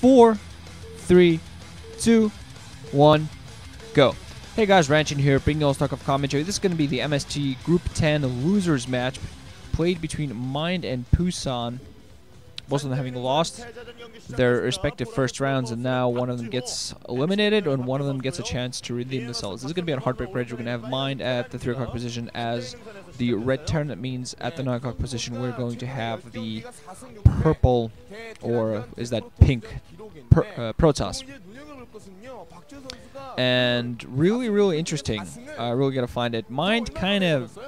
four, three, two, one, go. Hey guys, Ranshin here, bringing all stock of commentary. This is going to be the MST Group 10 losers match played between Mind and Pusan. Both of them having lost their respective first rounds, and now one of them gets eliminated, and one of them gets a chance to redeem themselves. This is going to be on Heartbreak Ridge. We're going to have Mind at the 3 o'clock position as the red turn. That means at the 9 o'clock position, we're going to have the purple, or is that pink, per, uh, Protoss. And really, really interesting. I uh, really got to find it. Mind kind of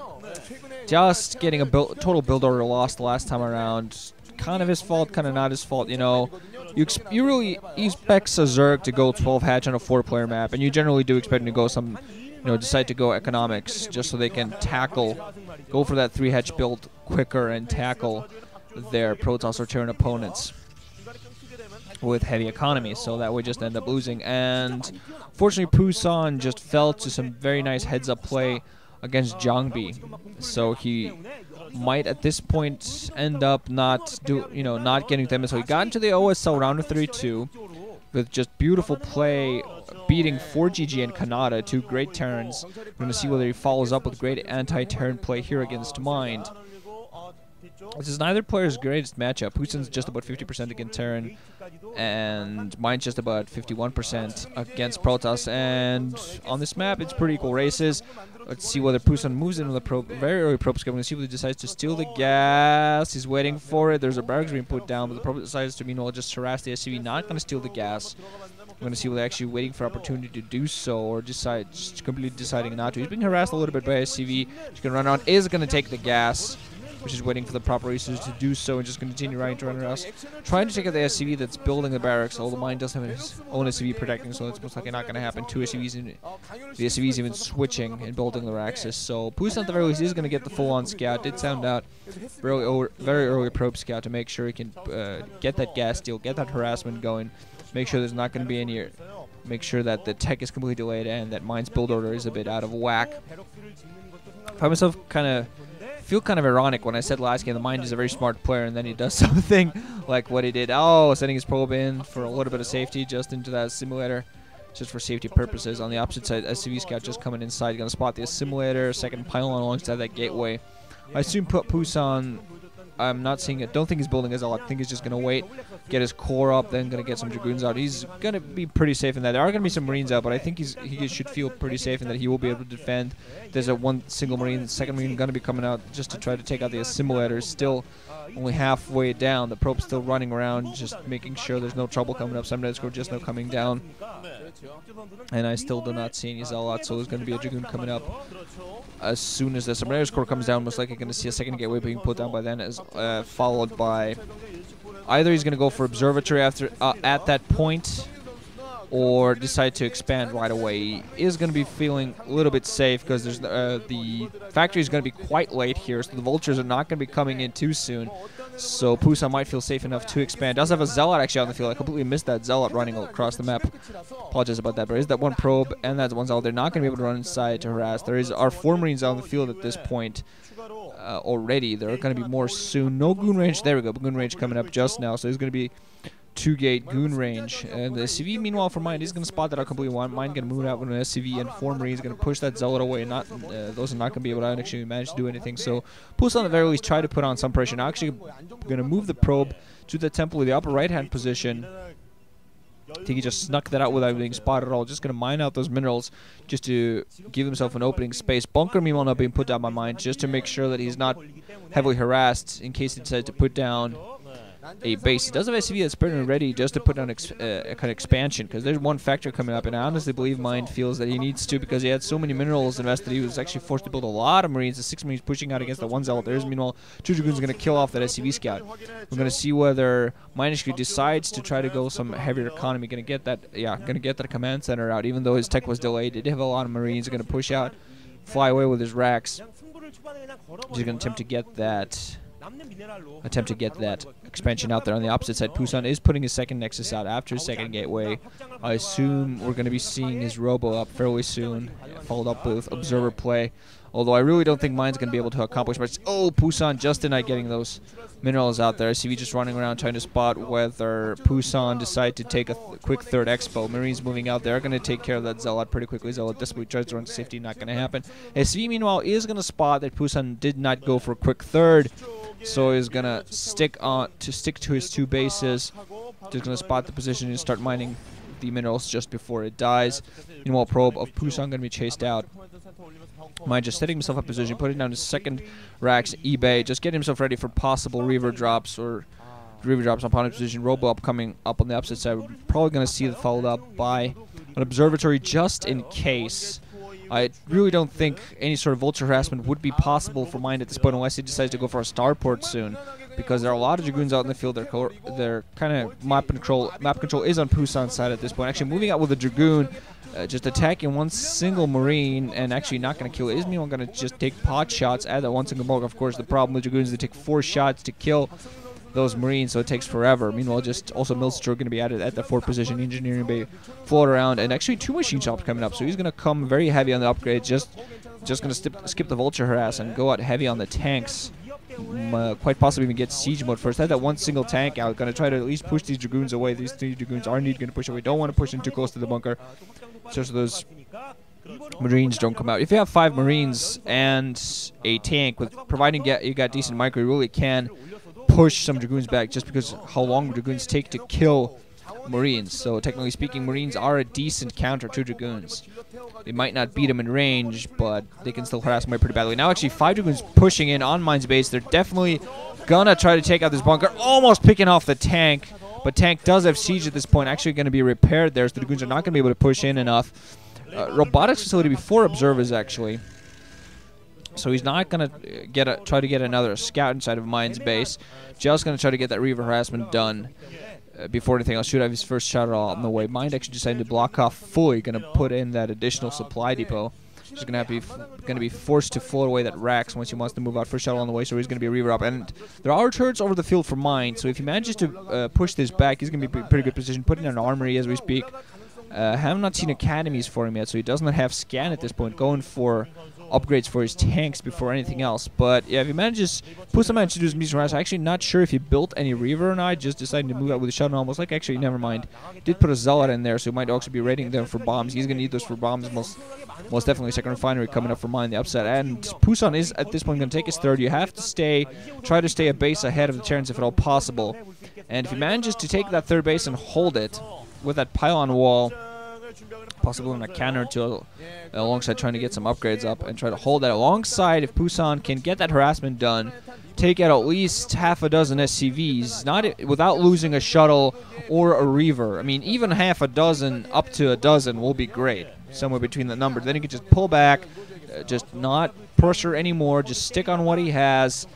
just getting a total build order lost last time around kind of his fault, kind of not his fault. You know, you you really expect Zerg to go 12 hatch on a four-player map, and you generally do expect him to go some, you know, decide to go economics just so they can tackle, go for that three hatch build quicker and tackle their Protoss or Terran opponents with heavy economy, so that would just end up losing. And fortunately, Pusan just fell to some very nice heads-up play against Jangbi, so he might at this point end up not do you know not getting them. So he got into the OSL round of 32 with just beautiful play, beating ForGG and Kanata, two great turns. We're going to see whether he follows up with great anti-turn play here against Mind. This is neither player's greatest matchup. Pusan's just about 50% against Terran, and Mind's just about 51% against Protoss. And on this map, it's pretty equal races. Let's see whether Pusan moves into the probe, very early probe scope. To see whether he decides to steal the gas. He's waiting for it. There's a barracks being put down, but the probe decides to, meanwhile, just harass the SCV. Not going to steal the gas. We're going to see whether they're actually waiting for opportunity to do so or decide, just completely deciding not to. He's being harassed a little bit by SCV. He's going to run around. Is going to take the gas which is waiting for the proper resources to do so and just continue riding to run around. Trying to take out the SCV that's building the barracks, although Mind does have its own SCV protecting, so it's most likely not going to happen. Two SCVs, in, the SCVs even switching and building their axis. So Pusan at the very least is going to get the full-on scout. Did sound out very, very early probe scout to make sure he can uh, get that gas deal, get that harassment going, make sure there's not going to be any make sure that the tech is completely delayed and that Mind's build order is a bit out of whack. Find myself kind of feel kind of ironic when I said last game the Mind is a very smart player and then he does something like what he did. Oh, sending his probe in for a little bit of safety just into that simulator just for safety purposes. On the opposite side, SCV Scout just coming inside, going to spot the assimilator, second pylon alongside that gateway. I assume put Pusan I'm not seeing it. Don't think he's building his. I think he's just going to wait, get his core up, then going to get some Dragoons out. He's going to be pretty safe in that. There are going to be some Marines out, but I think he's he should feel pretty safe in that he will be able to defend. There's a one single Marine, second Marine going to be coming out just to try to take out the assimilators. Still only halfway down. The probe's still running around, just making sure there's no trouble coming up. Some score just no coming down. And I still do not see any Zealot, so there's going to be a Dragoon coming up as soon as the Submariner core comes down. Most likely going to see a second gateway being put down by then, as uh, followed by either he's going to go for Observatory after uh, at that point, or decide to expand right away. He is going to be feeling a little bit safe because there's uh, the factory is going to be quite late here, so the vultures are not going to be coming in too soon. So Pusan might feel safe enough to expand. Does have a Zealot actually on the field. I completely missed that Zealot running across the map. Apologize about that, but is that one probe and that one Zealot. They're not going to be able to run inside to harass. There is our four Marines on the field at this point uh, already. There are going to be more soon. No Goon range. There we go. Goon range coming up just now. So there's going to be two gate goon range. And the SCV, meanwhile, for Mind, he's going to spot that out completely. Mind going to move out with an SCV and four Marines going to push that Zealot away. Not uh, Those are not going to be able to actually manage to do anything. So Pusan, on the very least, try to put on some pressure. Now, actually, going to move the probe to the temple of the upper right hand position. I think he just snuck that out without being spotted at all. Just going to Mind out those minerals just to give himself an opening space. Bunker, meanwhile, not being put down by mine just to make sure that he's not heavily harassed in case he decides to put down a base. He does have SCV that's pretty ready just to put on ex uh, a kind of expansion because there's one factor coming up, and I honestly believe Mind feels that he needs to because he had so many minerals invested. He was actually forced to build a lot of Marines. The six Marines pushing out against the one Zealot. There's meanwhile two Dragoons going to kill off that SCV scout. We're going to see whether Minishku decides to try to go some heavier economy. Going to get that, yeah, going to get that command center out. Even though his tech was delayed, he did have a lot of Marines. Going to push out, fly away with his racks. He's going to attempt to get that attempt to get that expansion out there on the opposite side. Pusan is putting his second Nexus out after his second gateway. I assume we're going to be seeing his Robo up fairly soon, followed up with Observer play. Although I really don't think Mind's going to be able to accomplish much. Oh, Pusan just denied getting those minerals out there. CV just running around trying to spot whether Pusan decide to take a th quick third expo. Marines moving out there are going to take care of that Zealot pretty quickly. Zealot desperately tries to run to safety, not going to happen. SV meanwhile is going to spot that Pusan did not go for a quick third. So he's going to stick on to stick to his two bases. Just going to spot the position and start mining the minerals just before it dies. Meanwhile, probe of Pusan going to be chased out. Mind just setting himself up position, putting down his second racks eBay, just getting himself ready for possible Reaver drops or Reaver drops upon his position. Robo up coming up on the opposite side. We're probably going to see it followed up by an observatory just in case. I really don't think any sort of vulture harassment would be possible for Mind at this point unless he decides to go for a starport soon. Because there are a lot of Dragoons out in the field. They're, they're kind of map control. Map control is on Pusan's side at this point. Actually, moving out with a Dragoon, uh, just attacking one single Marine and actually not going to kill it. Is Meanwhile going to just take pot shots at that one single Morg. Of course, the problem with Dragoons they take four shots to kill those Marines, so it takes forever. Meanwhile, just also Milster going to be added at the fourth position. Engineering Bay float around, and actually two machine shops coming up. So he's going to come very heavy on the upgrades. Just, just going to skip the Vulture harass and go out heavy on the tanks. Uh, quite possibly even get siege mode first. Had that one single tank out. To try to at least push these dragoons away. These three dragoons are indeed to push away. Don't want to push in too close to the bunker. Just so those Marines don't come out. If you have five Marines and a tank, with providing you got decent micro, you really can push some Dragoons back just because how long Dragoons take to kill Marines. So technically speaking, Marines are a decent counter to Dragoons. They might not beat them in range, but they can still harass them pretty badly. Now actually five Dragoons pushing in on Mind's base. They're definitely gonna try to take out this bunker. Almost picking off the tank. But tank does have siege at this point. Actually to be repaired there, so the Dragoons are not to be able to push in enough. Uh, robotics facility before observers actually. So he's not going to get a, try to get another scout inside of Mind's base. Just to try to get that Reaver harassment done uh, before anything else. Should have his first shot on the way. Mind actually decided to block off fully. Going to put in that additional supply depot. He's going to be going to be forced to float away that Rax once he wants to move out. First shuttle on the way, so he's going to be a Reaver up. And there are turrets over the field for Mind, so if he manages to uh, push this back, he's going to be pretty good position. Putting in an armory as we speak. Uh, have not seen academies for him yet, so he does not have scan at this point. Going for upgrades for his tanks before anything else. But yeah, if he manages, Pusan managed to do some decent I'm actually not sure if he built any Reaver or not. Just decided to move out with the shuttle. Almost like actually, never mind. Did put a Zealot in there, so he might also be raiding them for bombs. He's gonna need those for bombs most. Most definitely, second refinery coming up for Mind, the upset. And Pusan is at this point going to take his third. You have to stay, try to stay a base ahead of the Terrans if at all possible. And if he manages to take that third base and hold it with that pylon wall, possibly in a counter to alongside trying to get some upgrades up and try to hold that alongside if Pusan can get that harassment done take out at least half a dozen SCVs not without losing a shuttle or a reaver. I mean even half a dozen up to a dozen will be great somewhere between the numbers then he can just pull back uh, just not pressure anymore just stick on what he has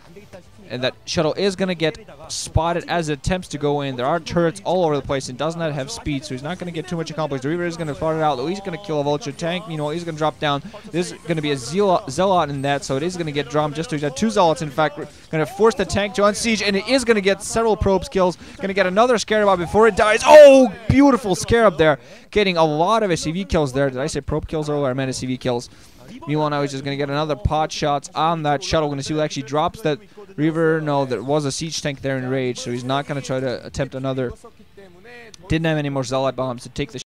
and that shuttle is going to get spotted as it attempts to go in. There are turrets all over the place and does not have speed, so he's not going to get too much accomplished. The Reaver is going to spot it out. He's going to kill a Vulture tank. Meanwhile, he's going to drop down. There's going to be a Zealot in that, so it is going to get dropped just to he's two Zealots, in fact. Going to force the tank to unsiege, and it is going to get several probes kills. Going to get another Scarab before it dies. Oh, beautiful Scarab there. Getting a lot of SCV kills there. Did I say probe kills earlier? I meant SCV kills. Meanwhile, now he's just going to get another pot shots on that shuttle. We're Going to see who actually drops that Reaver. No, there was a siege tank there in rage, so he's not going to try to attempt another. Didn't have any more Zealot bombs to take the